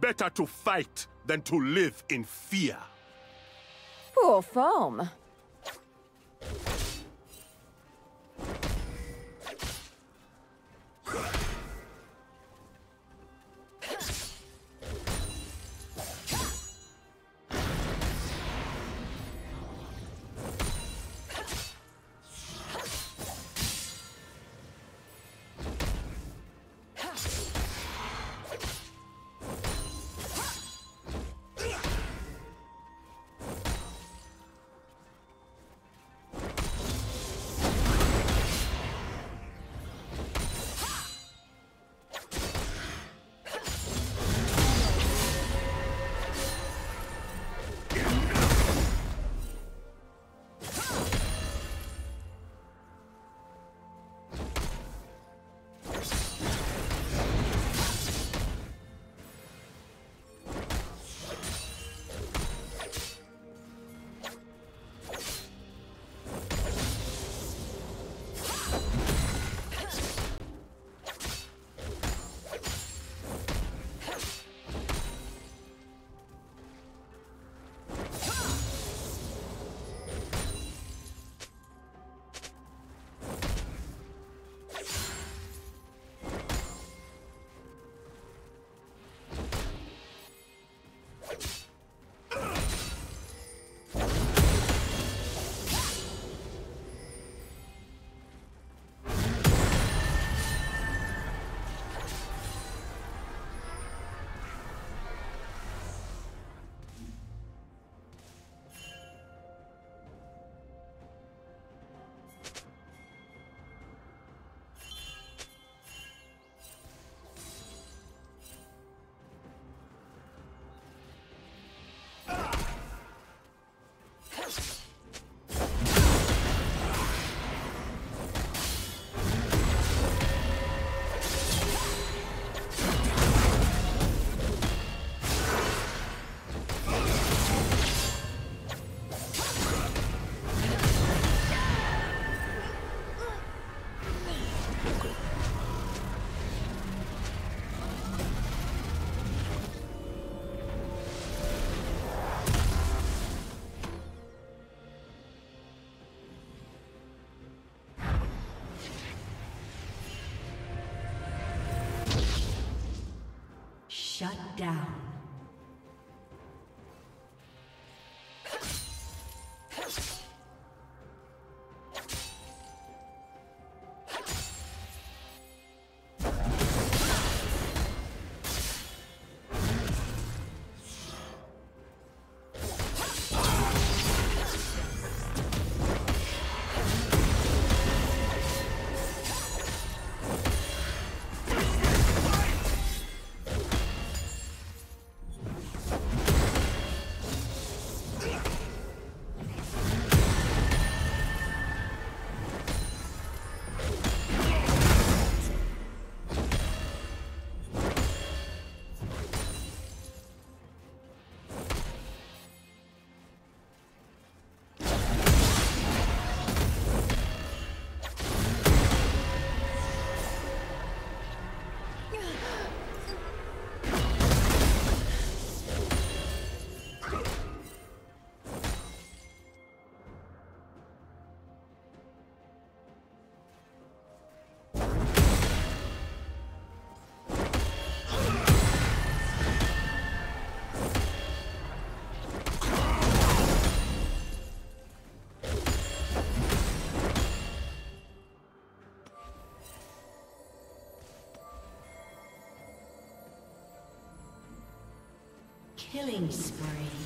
Better to fight than to live in fear. Poor form. Shut down. Killing spree.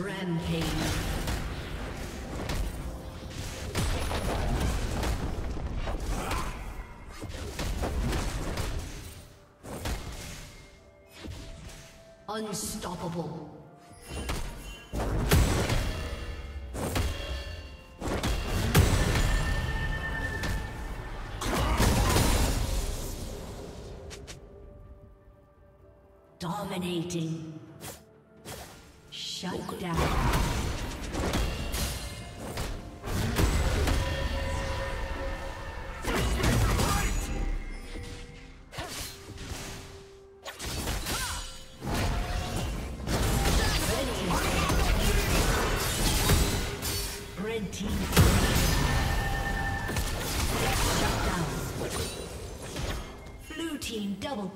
Rampage. Unstoppable. Dominating.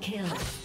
Kill.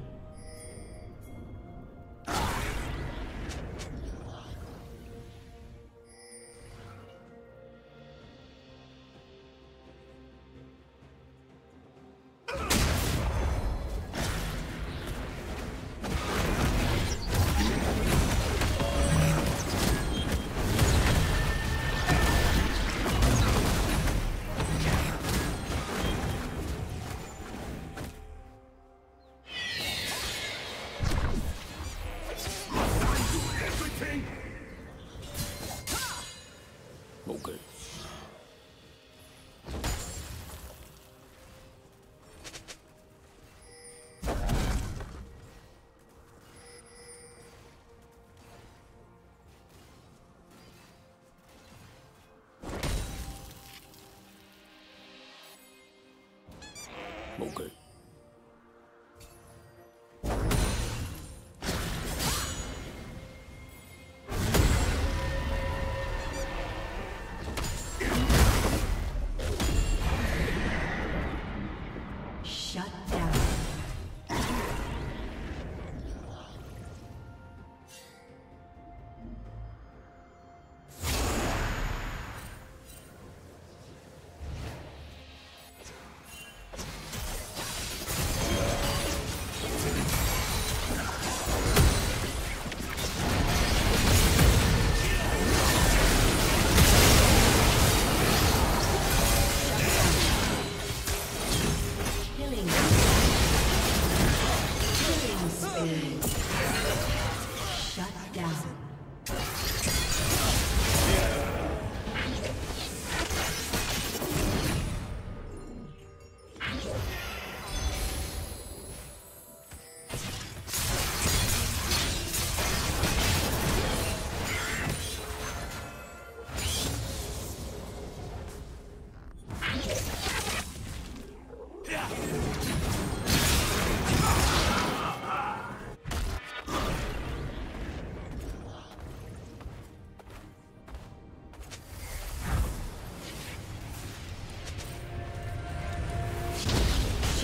Apple good.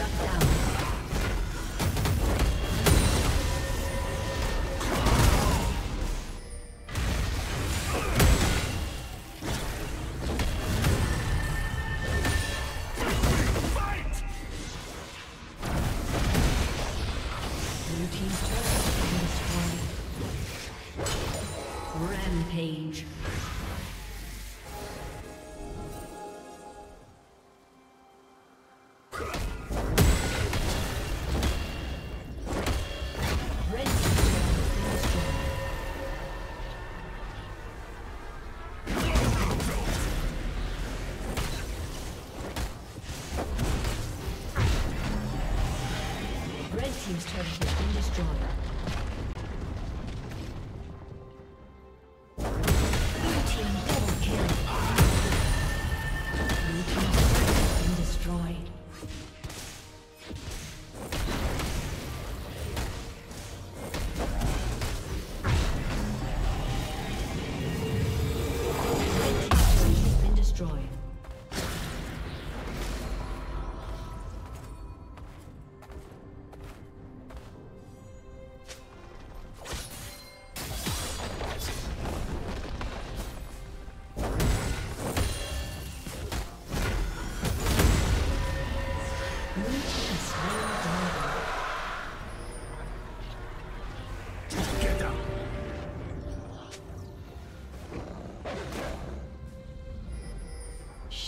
Shut down. 집중하다.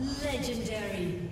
Legendary.